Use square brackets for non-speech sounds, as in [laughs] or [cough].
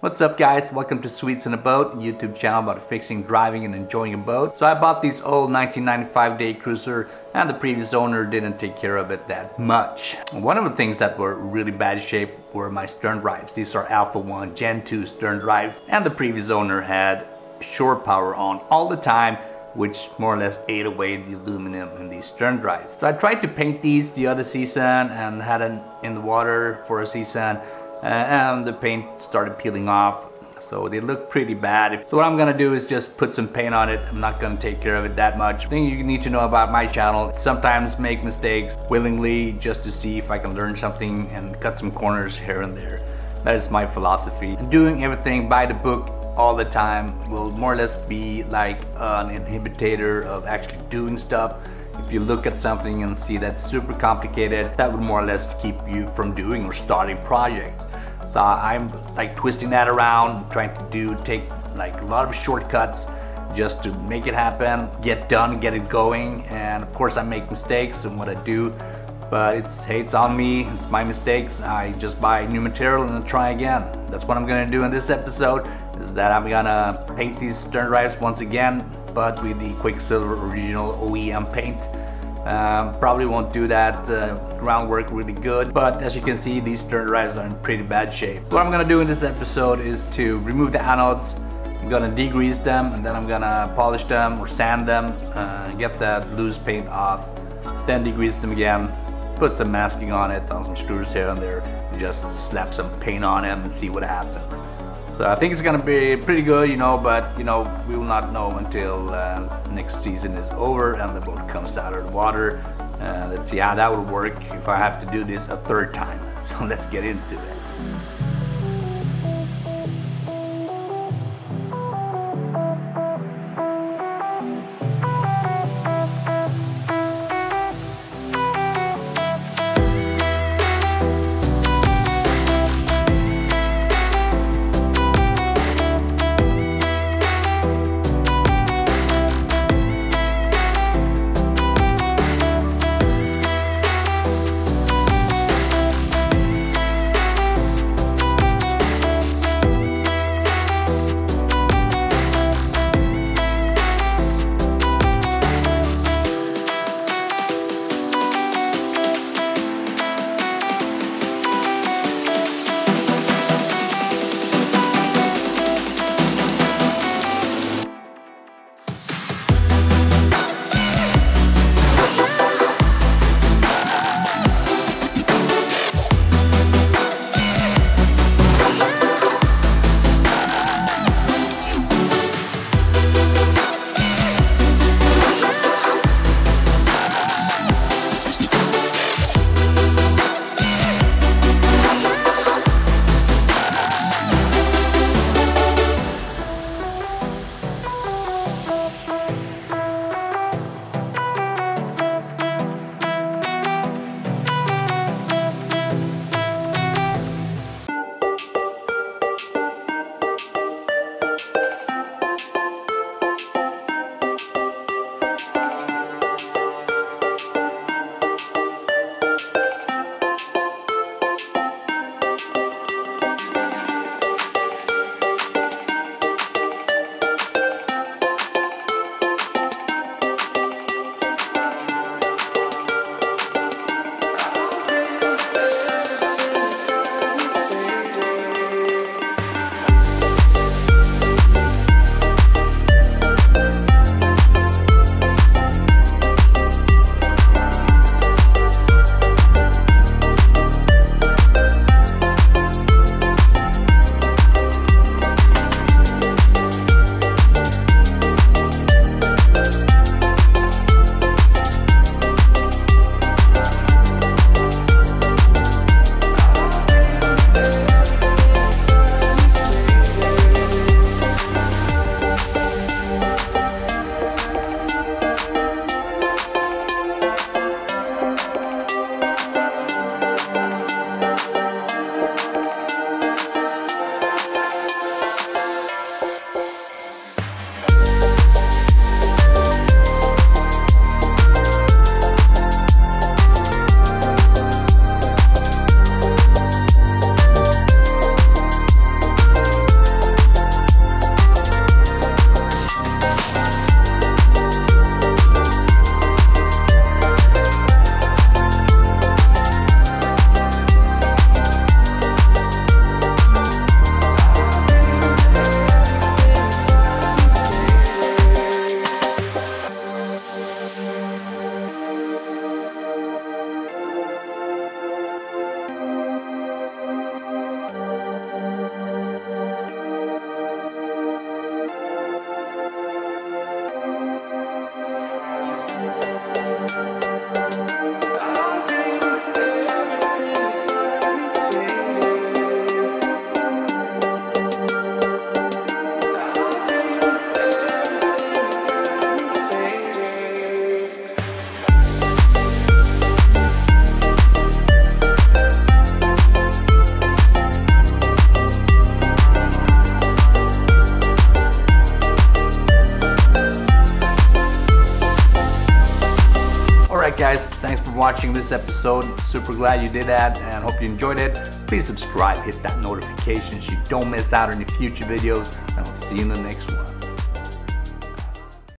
What's up guys, welcome to Swedes and a Boat, YouTube channel about fixing, driving and enjoying a boat. So I bought this old 1995 day cruiser and the previous owner didn't take care of it that much. One of the things that were really bad shape were my stern drives. These are Alpha 1 Gen 2 stern drives and the previous owner had shore power on all the time which more or less ate away the aluminum in these stern drives. So I tried to paint these the other season and had it in the water for a season Uh, and the paint started peeling off so they look pretty bad. So what I'm gonna do is just put some paint on it. I'm not gonna take care of it that much. Thing you need to know about my channel, sometimes make mistakes willingly just to see if I can learn something and cut some corners here and there. That is my philosophy. Doing everything by the book all the time will more or less be like an inhibitor of actually doing stuff. If you look at something and see that's super complicated, that would more or less keep you from doing or starting projects. So I'm like twisting that around, trying to do, take like a lot of shortcuts just to make it happen, get done, get it going. And of course I make mistakes in what I do, but it's, hey, it's on me, it's my mistakes. I just buy new material and try again. That's what I'm gonna do in this episode is that I'm gonna paint these stern drives once again but with the Quicksilver original OEM paint. Um, probably won't do that uh, groundwork really good but as you can see these stern drives are in pretty bad shape. What I'm gonna do in this episode is to remove the anodes I'm gonna degrease them and then I'm gonna polish them or sand them uh, get that loose paint off then degrease them again put some masking on it on some screws here and there just slap some paint on them and see what happens. So I think it's gonna be pretty good, you know, but you know, we will not know until uh, next season is over and the boat comes out of the water. Uh, let's see how that would work if I have to do this a third time. [laughs] So let's get into it. For watching this episode. Super glad you did that and hope you enjoyed it. Please subscribe, hit that notification so you don't miss out on any future videos, and I'll see you in the next one.